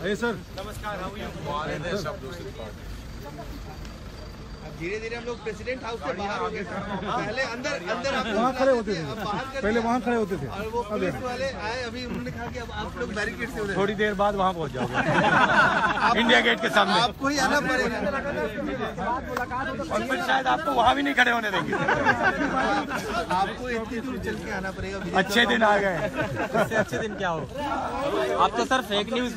अरे सर नमस्कार धीरे धीरे हम लोग प्रेसिडेंट हाउस से बाहर हो गए। पहले अंदर अंदर आप लोग वहाँ खड़े होते थे। पहले। वहाँ खड़े होते थे। और वो पुलिस वाले आए अभी उन्होंने कहा कि अब आप लोग बैरिकेड से उधर थोड़ी देर बाद वहाँ पहुँच जाओगे। इंडिया गेट के सामने। आपको ही आना पड़ेगा। और फिर शायद आपको वहाँ भी नहीं खड़े होने देंगे। आपको इतनी दूर चल के आना पड़ेगा अच्छे दिन आ गए। इससे अच्छे दिन क्या हो? आप तो सर फेक न्यूज़